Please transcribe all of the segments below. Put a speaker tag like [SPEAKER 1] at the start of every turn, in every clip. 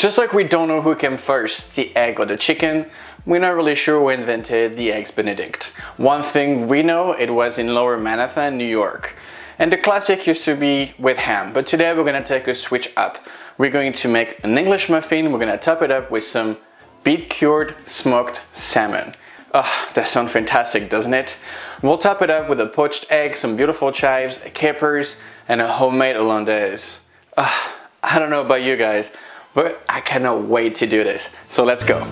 [SPEAKER 1] Just like we don't know who came first, the egg or the chicken, we're not really sure who invented the Eggs Benedict. One thing we know, it was in Lower Manhattan, New York. And the classic used to be with ham, but today we're gonna take a switch up. We're going to make an English muffin, we're gonna top it up with some beet cured smoked salmon. Oh, that sounds fantastic, doesn't it? We'll top it up with a poached egg, some beautiful chives, capers, and a homemade hollandaise. Oh, I don't know about you guys, but I cannot wait to do this. So let's go.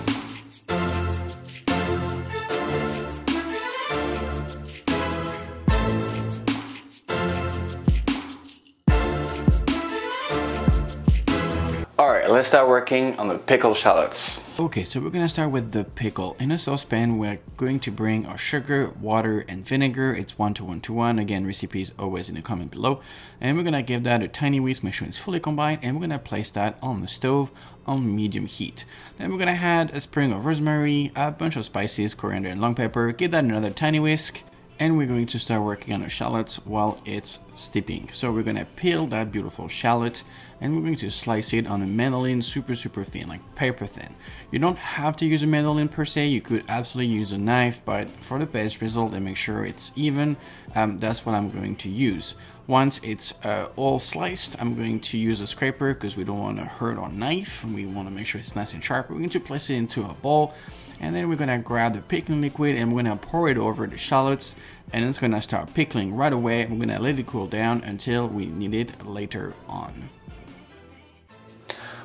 [SPEAKER 1] Let's start working on the pickled shallots.
[SPEAKER 2] Okay, so we're gonna start with the pickle. In a saucepan, we're going to bring our sugar, water, and vinegar. It's one to one to one. Again, recipe is always in the comment below. And we're gonna give that a tiny whisk, make sure it's fully combined, and we're gonna place that on the stove on medium heat. Then we're gonna add a sprig of rosemary, a bunch of spices, coriander and long pepper, give that another tiny whisk, and we're going to start working on our shallots while it's steeping. So we're gonna peel that beautiful shallot and we're going to slice it on a mandolin super super thin, like paper thin. You don't have to use a mandolin per se, you could absolutely use a knife, but for the best result and make sure it's even, um, that's what I'm going to use. Once it's uh, all sliced, I'm going to use a scraper because we don't want to hurt our knife. We want to make sure it's nice and sharp. We're going to place it into a bowl and then we're gonna grab the pickling liquid and we're gonna pour it over the shallots and it's gonna start pickling right away. We're gonna let it cool down until we need it later on.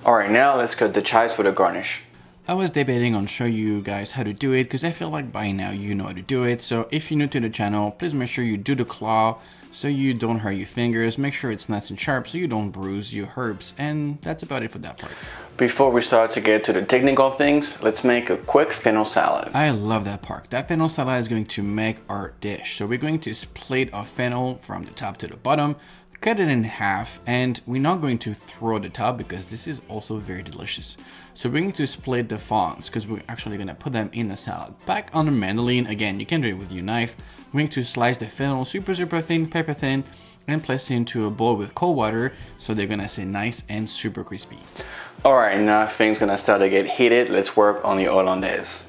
[SPEAKER 1] Alright, now let's cut the chives for the garnish.
[SPEAKER 2] I was debating on show you guys how to do it because I feel like by now you know how to do it. So if you're new to the channel, please make sure you do the claw so you don't hurt your fingers. Make sure it's nice and sharp so you don't bruise your herbs. And that's about it for that part.
[SPEAKER 1] Before we start to get to the technical things, let's make a quick fennel salad.
[SPEAKER 2] I love that part. That fennel salad is going to make our dish. So we're going to split our fennel from the top to the bottom cut it in half and we're not going to throw the top because this is also very delicious. So we're going to split the fronds because we're actually going to put them in the salad. Back on the mandolin, again, you can do it with your knife. We're going to slice the fennel super, super thin, paper thin, and place it into a bowl with cold water so they're gonna stay nice and super crispy.
[SPEAKER 1] All right, now things gonna start to get heated. Let's work on the hollandaise.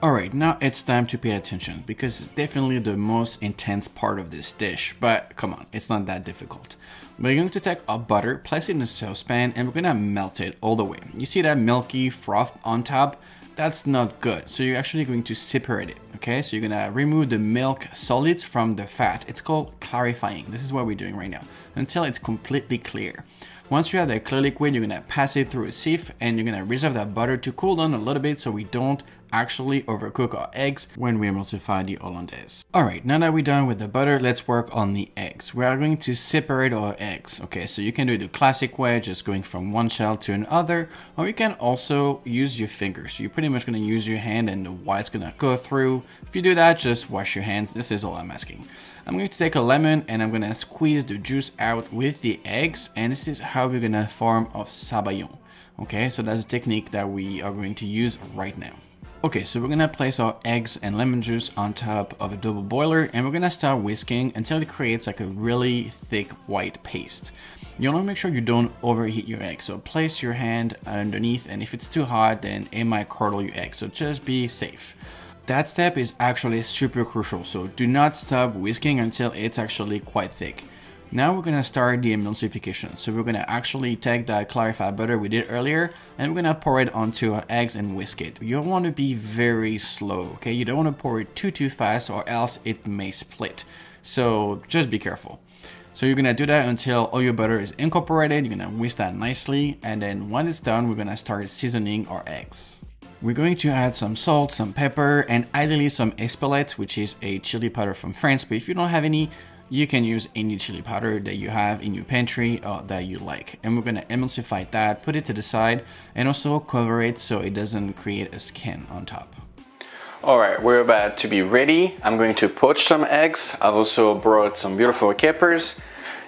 [SPEAKER 2] Alright, now it's time to pay attention because it's definitely the most intense part of this dish, but come on, it's not that difficult. We're going to take our butter, place it in a saucepan, and we're gonna melt it all the way. You see that milky froth on top? That's not good. So you're actually going to separate it, okay? So you're gonna remove the milk solids from the fat. It's called clarifying. This is what we're doing right now, until it's completely clear. Once you have that clear liquid, you're gonna pass it through a sieve and you're gonna reserve that butter to cool down a little bit so we don't actually overcook our eggs when we're emulsify the hollandaise. Alright, now that we're done with the butter, let's work on the eggs. We are going to separate our eggs. Okay, so you can do it the classic way, just going from one shell to another, or you can also use your fingers. So you're pretty much gonna use your hand and the white's gonna go through. If you do that, just wash your hands. This is all I'm asking. I'm going to take a lemon and I'm gonna squeeze the juice out with the eggs and this is how we're gonna form of sabayon. Okay, so that's a technique that we are going to use right now. Okay, so we're gonna place our eggs and lemon juice on top of a double boiler and we're gonna start whisking until it creates like a really thick white paste. You wanna make sure you don't overheat your egg, so place your hand underneath and if it's too hot then it might curdle your egg, so just be safe. That step is actually super crucial, so do not stop whisking until it's actually quite thick. Now we're gonna start the emulsification. So we're gonna actually take that clarified butter we did earlier and we're gonna pour it onto our eggs and whisk it. You want to be very slow, okay? You don't want to pour it too, too fast or else it may split. So just be careful. So you're gonna do that until all your butter is incorporated. You're gonna whisk that nicely. And then when it's done, we're gonna start seasoning our eggs. We're going to add some salt, some pepper, and ideally some espelette, which is a chili powder from France. But if you don't have any, you can use any chili powder that you have in your pantry or that you like. And we're gonna emulsify that, put it to the side, and also cover it so it doesn't create a skin on top.
[SPEAKER 1] All right, we're about to be ready. I'm going to poach some eggs. I've also brought some beautiful capers.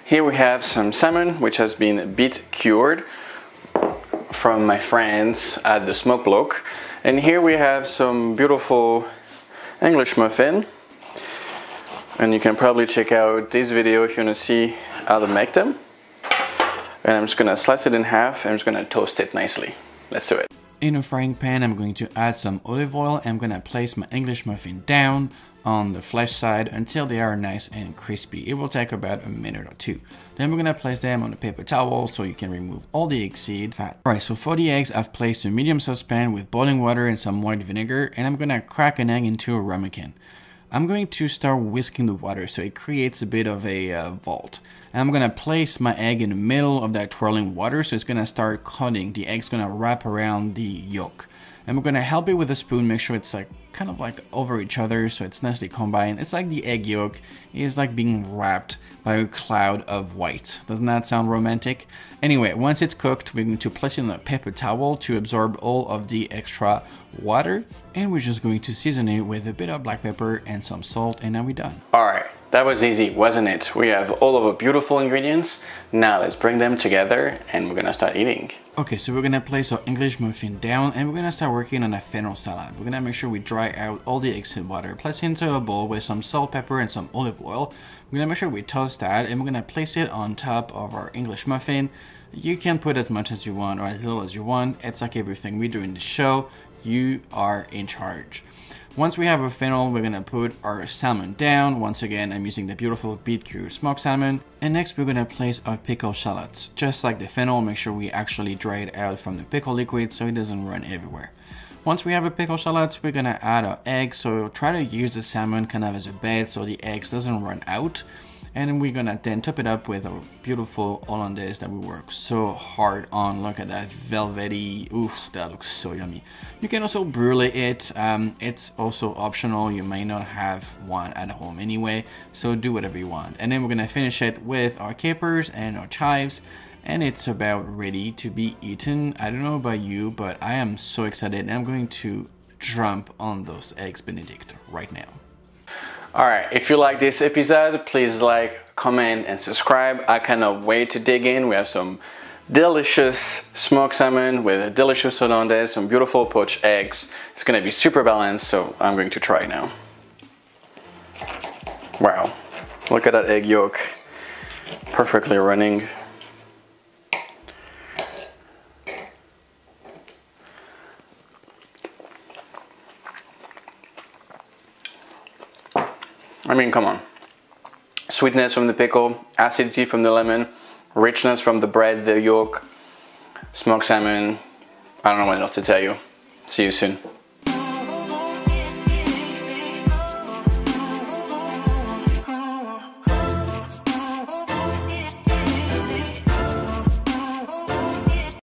[SPEAKER 1] Here we have some salmon, which has been beet cured from my friends at the Smoke Block. And here we have some beautiful English muffin. And you can probably check out this video if you want to see how to make them. And I'm just gonna slice it in half and I'm just gonna toast it nicely. let's do it.
[SPEAKER 2] In a frying pan, I'm going to add some olive oil. I'm gonna place my English muffin down on the flesh side until they are nice and crispy. It will take about a minute or two. Then we're gonna place them on a paper towel so you can remove all the egg seed fat. Alright, so for the eggs, I've placed a medium saucepan with boiling water and some white vinegar, and I'm gonna crack an egg into a ramekin. I'm going to start whisking the water so it creates a bit of a uh, vault. And I'm gonna place my egg in the middle of that twirling water so it's gonna start cutting. The egg's gonna wrap around the yolk. And we're gonna help it with a spoon, make sure it's like kind of like over each other so it's nicely combined. It's like the egg yolk is like being wrapped by a cloud of white. Doesn't that sound romantic? Anyway, once it's cooked, we're going to place it on a paper towel to absorb all of the extra water. And we're just going to season it with a bit of black pepper and some salt and now we're done.
[SPEAKER 1] All right, that was easy, wasn't it? We have all of our beautiful ingredients. Now let's bring them together and we're gonna start eating.
[SPEAKER 2] Okay, so we're gonna place our English muffin down and we're gonna start working on a fennel salad. We're gonna make sure we dry out all the eggs and water, place it into a bowl with some salt, pepper, and some olive oil. We're gonna make sure we toast that and we're gonna place it on top of our English muffin. You can put as much as you want or as little as you want. It's like everything we do in the show. You are in charge. Once we have a fennel, we're gonna put our salmon down. Once again, I'm using the beautiful cured smoked salmon. And next we're gonna place our pickled shallots. Just like the fennel, make sure we actually dry it out from the pickle liquid so it doesn't run everywhere. Once we have a pickled shallots, we're gonna add our eggs. So try to use the salmon kind of as a bed so the eggs doesn't run out and we're gonna then top it up with our beautiful hollandaise that we work so hard on. Look at that velvety oof that looks so yummy. You can also brulee it. Um, it's also optional. You may not have one at home anyway so do whatever you want. And then we're gonna finish it with our capers and our chives. And it's about ready to be eaten. I don't know about you but i am so excited. And i'm going to jump on those eggs benedict right now
[SPEAKER 1] Alright, if you like this episode, please like, comment, and subscribe. I cannot wait to dig in. We have some delicious smoked salmon with a delicious hollandaise, some beautiful poached eggs. It's gonna be super balanced, so I'm going to try now. Wow, look at that egg yolk. Perfectly running. I mean, come on. Sweetness from the pickle, acidity from the lemon, richness from the bread, the yolk, smoked salmon. I don't know what else to tell you. See you soon.